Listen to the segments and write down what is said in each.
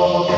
Buffalo.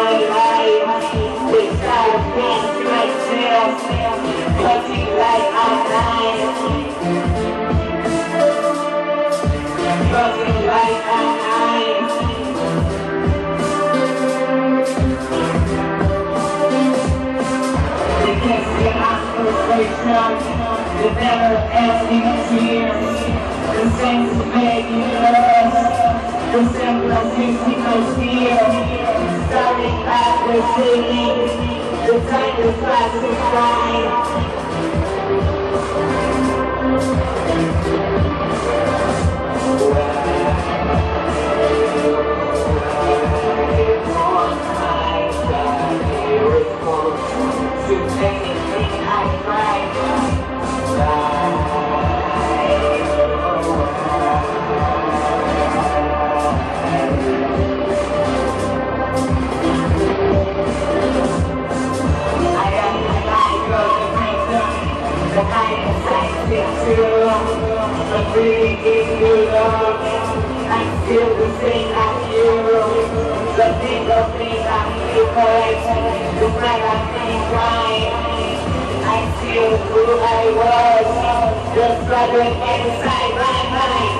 The the never ending tears, the begging us, the simple physical fear, starting back the singing, the time to classify. To I feel the same as you. The you hurt, the night I think. I feel who I was, just struggling inside my mind.